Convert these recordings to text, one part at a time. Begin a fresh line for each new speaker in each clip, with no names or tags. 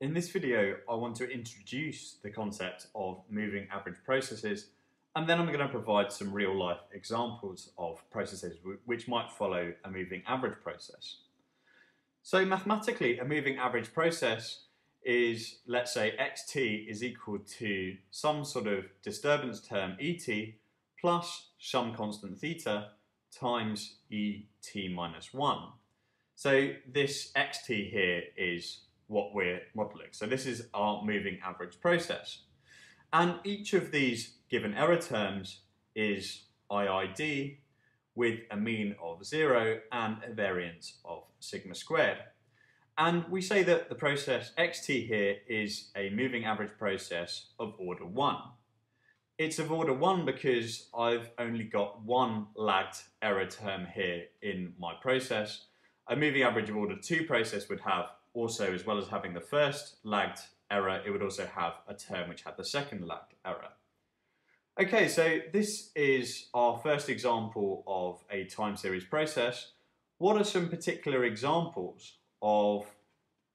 In this video, I want to introduce the concept of moving average processes, and then I'm going to provide some real life examples of processes which might follow a moving average process. So mathematically, a moving average process is, let's say, xt is equal to some sort of disturbance term et plus some constant theta times et minus 1. So this xt here is what we're modelling. So this is our moving average process. And each of these given error terms is IID with a mean of zero and a variance of sigma squared. And we say that the process xt here is a moving average process of order 1. It's of order 1 because I've only got one lagged error term here in my process. A moving average of order 2 process would have also, as well as having the first lagged error, it would also have a term which had the second lagged error. Okay, so this is our first example of a time series process. What are some particular examples of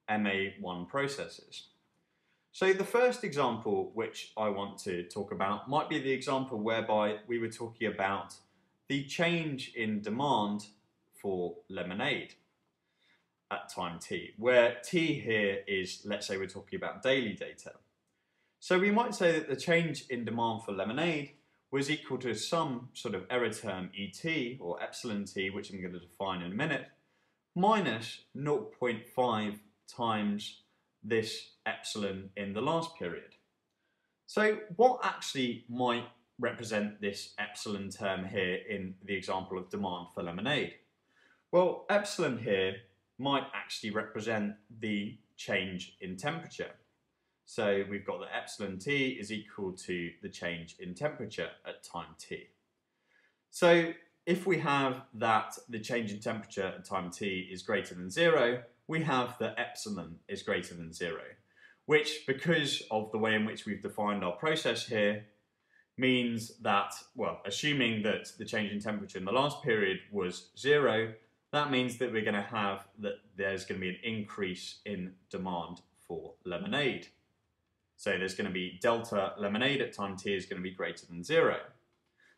MA1 processes? So the first example which I want to talk about might be the example whereby we were talking about the change in demand for lemonade at time t, where t here is, let's say we're talking about daily data. So we might say that the change in demand for lemonade was equal to some sort of error term et, or epsilon t, which I'm going to define in a minute, minus 0.5 times this epsilon in the last period. So what actually might represent this epsilon term here in the example of demand for lemonade? Well, epsilon here might actually represent the change in temperature. So we've got that epsilon t is equal to the change in temperature at time t. So if we have that the change in temperature at time t is greater than zero, we have that epsilon is greater than zero, which because of the way in which we've defined our process here, means that, well, assuming that the change in temperature in the last period was zero, that means that we're going to have that there's going to be an increase in demand for lemonade. So there's going to be delta lemonade at time t is going to be greater than zero.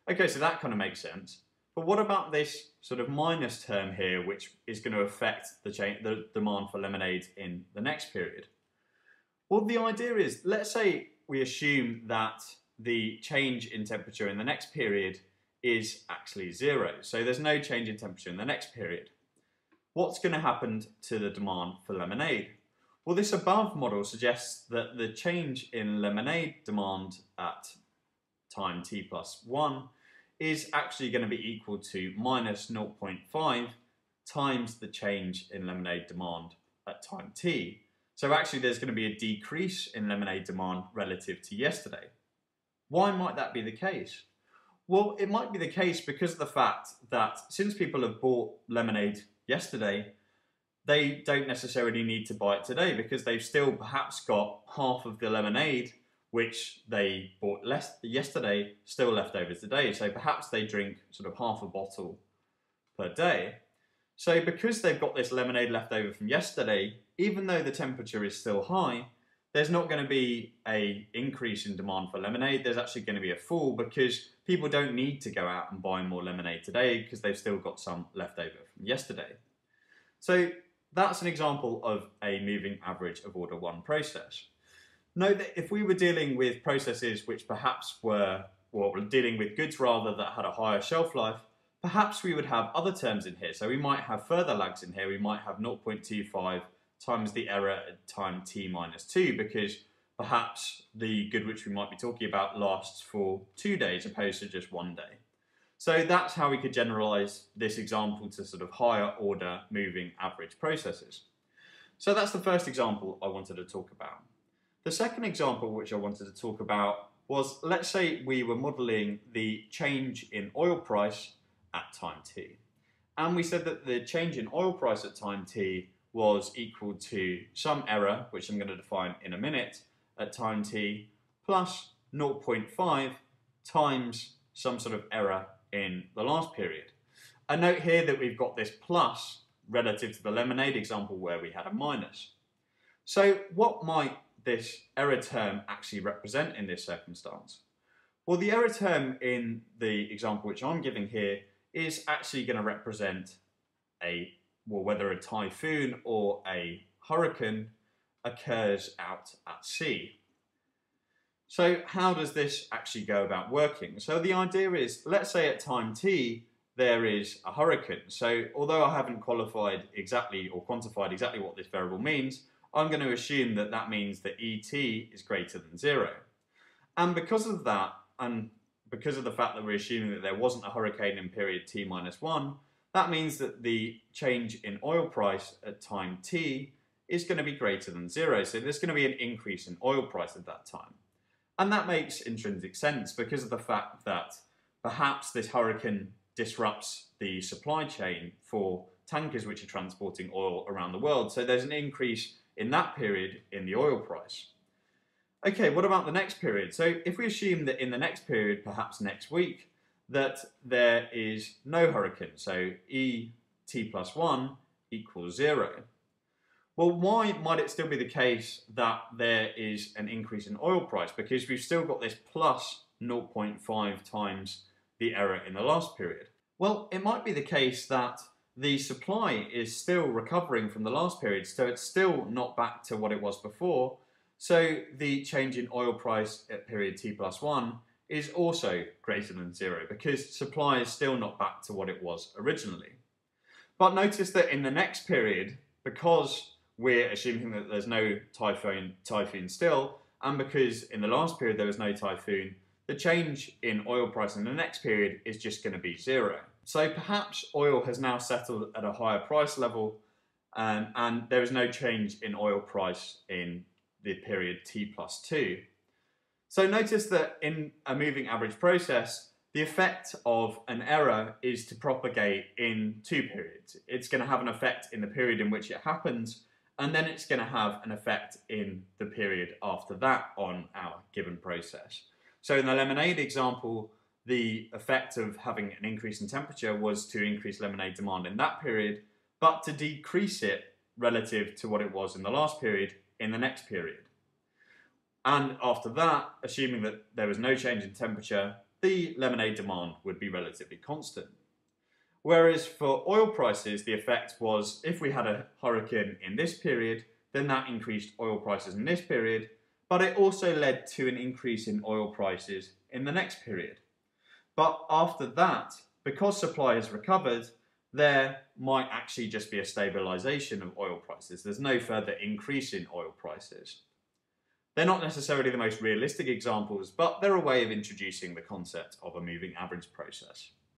Okay, so that kind of makes sense. But what about this sort of minus term here, which is going to affect the, change, the demand for lemonade in the next period? Well, the idea is, let's say we assume that the change in temperature in the next period is actually zero. So there's no change in temperature in the next period. What's going to happen to the demand for lemonade? Well, this above model suggests that the change in lemonade demand at time t plus 1 is actually going to be equal to minus 0.5 times the change in lemonade demand at time t. So actually there's going to be a decrease in lemonade demand relative to yesterday. Why might that be the case? Well, it might be the case because of the fact that since people have bought lemonade yesterday, they don't necessarily need to buy it today because they've still perhaps got half of the lemonade which they bought less yesterday still left over today. So perhaps they drink sort of half a bottle per day. So because they've got this lemonade left over from yesterday, even though the temperature is still high, there's not going to be a increase in demand for lemonade. There's actually going to be a fall because people don't need to go out and buy more lemonade today because they've still got some left over from yesterday. So that's an example of a moving average of order one process. Note that if we were dealing with processes which perhaps were, or dealing with goods rather that had a higher shelf life, perhaps we would have other terms in here. So we might have further lags in here. We might have 0.25 times the error at time t minus 2 because perhaps the good which we might be talking about lasts for two days opposed to just one day. So that's how we could generalize this example to sort of higher order moving average processes. So that's the first example I wanted to talk about. The second example which I wanted to talk about was let's say we were modeling the change in oil price at time t. And we said that the change in oil price at time t was equal to some error, which I'm going to define in a minute, at time t, plus 0.5 times some sort of error in the last period. A note here that we've got this plus relative to the lemonade example where we had a minus. So what might this error term actually represent in this circumstance? Well, the error term in the example which I'm giving here is actually going to represent a, well, whether a typhoon or a hurricane occurs out at sea. So how does this actually go about working? So the idea is, let's say at time t, there is a hurricane. So although I haven't qualified exactly or quantified exactly what this variable means, I'm going to assume that that means that ET is greater than zero. And because of that, and because of the fact that we're assuming that there wasn't a hurricane in period T minus one, that means that the change in oil price at time T is going to be greater than zero. So there's going to be an increase in oil price at that time. And that makes intrinsic sense because of the fact that perhaps this hurricane disrupts the supply chain for tankers which are transporting oil around the world. So there's an increase in that period in the oil price. Okay, what about the next period? So if we assume that in the next period, perhaps next week, that there is no hurricane, so E t plus 1 equals 0. Well, why might it still be the case that there is an increase in oil price? Because we've still got this plus 0.5 times the error in the last period. Well, it might be the case that the supply is still recovering from the last period, so it's still not back to what it was before. So the change in oil price at period T plus 1 is also greater than zero because supply is still not back to what it was originally. But notice that in the next period, because we're assuming that there's no typhoon, typhoon still, and because in the last period there was no typhoon, the change in oil price in the next period is just going to be zero. So perhaps oil has now settled at a higher price level um, and there is no change in oil price in the period t plus 2. So notice that in a moving average process, the effect of an error is to propagate in two periods. It's going to have an effect in the period in which it happens, and then it's going to have an effect in the period after that on our given process. So in the lemonade example, the effect of having an increase in temperature was to increase lemonade demand in that period, but to decrease it relative to what it was in the last period in the next period. And after that, assuming that there was no change in temperature, the lemonade demand would be relatively constant. Whereas for oil prices, the effect was if we had a hurricane in this period, then that increased oil prices in this period, but it also led to an increase in oil prices in the next period. But after that, because supply has recovered, there might actually just be a stabilization of oil prices. There's no further increase in oil prices. They're not necessarily the most realistic examples, but they're a way of introducing the concept of a moving average process.